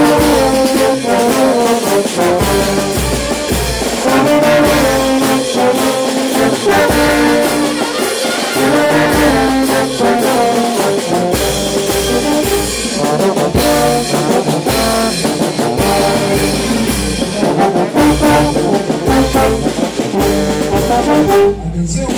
Thank atención.